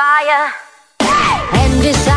fire and desire.